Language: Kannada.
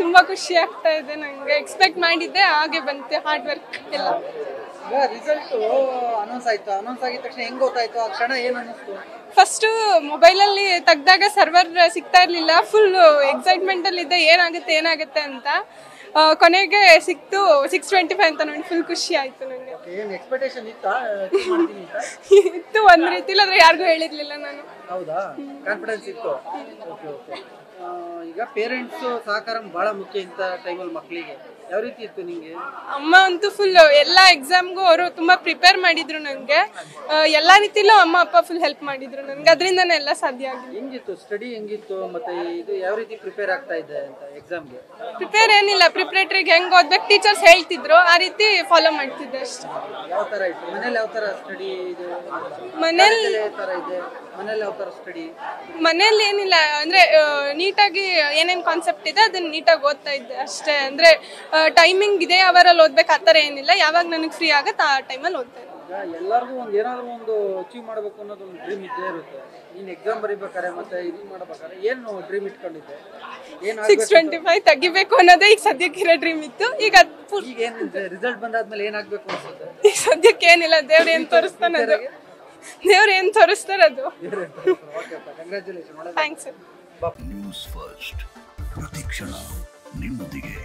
ತುಂಬಾ ಖುಷಿ ಆಗ್ತಾ ಇದೆ ನಂಗೆ ಎಕ್ಸ್ಪೆಕ್ಟ್ ಮಾಡಿದ್ದೆ ಹಾಗೆ ಬಂತೆ ಹಾರ್ಡ್ ವರ್ಕ್ ಎಲ್ಲ. ರಿಸಲ್ಟ್ ಅನೌನ್ಸ್ ಆಯ್ತು. ಅನೌನ್ಸ್ ಆಗಿದ ತಕ್ಷಣ ಹೆಂಗ್ ಗೊತ್ತಾಯ್ತು? ಆ ಕ್ಷಣ ಏನ್ ಅನ್ನಿಸ್ತು? ಫಸ್ಟ್ ಮೊಬೈಲಲ್ಲಿ ತೆಗ್ದಾಗ ಸರ್ವರ್ ಸಿಗ್ತಾ ಇರ್ಲಿಲ್ಲ. ಫುಲ್ ಎಕ್ಸೈಟ್ಮೆಂಟ್ ಅಲ್ಲಿ ಇದ್ದೆ ಏನಾಗುತ್ತೆ ಏನಾಗುತ್ತೆ ಅಂತ. ಕೊನೆಗೆ ಸಿಕ್ತು ಸಿಕ್ಸ್ ಟ್ವೆಂಟಿ ಫೈವ್ ಅಂತ ನೋಡಿ ಫುಲ್ ಖುಷಿ ಆಯ್ತು ನನಗೆ ಇತ್ತಾ? ಒಂದ್ ರೀತಿ ಯಾರಿಗೂ ಹೇಳಿರ್ಲಿಲ್ಲ ನಾನು. ಹೌದಾ? ಕಾನ್ಫಿಡೆನ್ಸ್ ಇತ್ತು? ಈಗ ಪೇರೆಂಟ್ಸ್ ಸಹಕಾರ ಬಹಳ ಮುಖ್ಯ ಇಂಥ ಟೈಮಲ್ಲಿ ಮಕ್ಕಳಿಗೆ ಯಾವ ರೀತಿ ಇತ್ತು ನಿಮಗೆ ಅಮ್ಮ ಅಂತೂ ಫುಲ್ ಎಲ್ಲ ಎಕ್ಸಾಮ್ಗೂ ಅವರು ತುಂಬಾ ಪ್ರಿಪೇರ್ ಮಾಡಿದ್ರು ನನಗೆ ಎಲ್ಲ ರೀತಿಲೂ ಅಮ್ಮ ಅಪ್ಪ ಫುಲ್ ಹೆಲ್ಪ್ ಮಾಡಿದ್ರು ನನಗೆ ಅದರಿಂದನೇ ಎಲ್ಲ ಸಾಧ್ಯ ಆಗಿದೆ. ಹೆಂಗಿತ್ತು? ಸ್ಟಡಿ ಹೆಂಗಿತ್ತು? ಮತ್ತೆ ಇದು ಯಾವ ರೀತಿ ಪ್ರಿಪೇರ್ ಆಗ್ತಾ ಇದೆ ಅಂತ ಎಕ್ಸಾಮ್ಗೆ ಪ್ರಿಪೇರ್ ಏನಿಲ್ಲ. ಪ್ರಿಪ್ರೇಟ್ರಿಗೆ ಹೆಂಗೆ ಓದ್ಬೇಕು? ಟೀಚರ್ಸ್ ಹೇಳ್ತಿದ್ರು. ಆ ರೀತಿ ಫಾಲೋ ಮಾಡ್ತಿದ್ದೆ ಅಷ್ಟೇ. ಯಾವ ತರ ಇತ್ತು? ಮನೇಲಿ ಯಾವ ತರ ಸ್ಟಡಿ ಇದು? ಮನೇಲಿ ಯಾವ ತರ ಇದೆ? ಮನೇಲಿ ಯಾವ ತರ ಸ್ಟಡಿ ಮನೇಲಿ ಏನಿಲ್ಲ. ಅಂದ್ರೆ ನೀಟಾಗಿ ಏನೇನ್ ಕಾನ್ಸೆಪ್ಟ್ ಇದೆ ಅದನ್ನ ನೀಟಾಗಿ ಓದ್ತಾ ಇದ್ದೆ ಅಷ್ಟೇ. ಅಂದ್ರೆ ಟೈಮಿಂಗ್ ಇದೆ ಅವರಲ್ಲಿ ಓದ್ಬೇಕು ಆ ಥರ ಏನಿಲ್ಲ. ಯಾವಾಗ ನನಗೆ ಫ್ರೀ ಆಗುತ್ತೆ ಆ ಟೈಮಲ್ಲಿ ಓದ್ತಾ ಇದ್ದೆ. ಎಲ್ಲರಿಗೂ ಒಂದು ಏನಾದ್ರು ಒಂದು ಅಚೀವ್ ಮಾಡಬೇಕು ಅನ್ನೋದು ಒಂದು ಡ್ರೀಮ್ ಇದ್ದೇ ಇರುತ್ತೆ. ನೀನು ಎಕ್ಸಾಮ್ ಬರೀಬೇಕಾರೆ ಮತ್ತೆ ಇದು ಮಾಡ್ಬೇಕಾದ್ರೆ ಏನು ಡ್ರೀಮ್ ಇಟ್ಕೊಂಡಿದ್ದೆ? ಏನು ಸಿಕ್ಸ್ ಟ್ವೆಂಟಿ ಫೈವ್ ತೆಗಿಬೇಕು ಅನ್ನೋದೇ ಈಗ ಸದ್ಯಕ್ಕಿರೋ ಡ್ರೀಮ್ ಇತ್ತು. ಈಗ ಅದು ಈಗ ಏನು ರಿಸಲ್ಟ್ ಬಂದಾದ್ಮೇಲೆ ಏನಾಗಬೇಕು ಅನ್ಸುತ್ತೆ? ಈಗ ಸದ್ಯಕ್ಕೆ ಏನಿಲ್ಲ ದೇವ್ರು ಏನು ತೋರಿಸ್ತಾನೆ ಅದು ದೇವ್ರು ಏನು ತೋರಿಸ್ತಾರೆ ಅದು ಥ್ಯಾಂಕ್ಸ್ ನ್ಯೂಸ್ ಫಸ್ಟ್ ಪ್ರತಿಕ್ಷಣ ನಿಮ್ಮೊಂದಿಗೆ.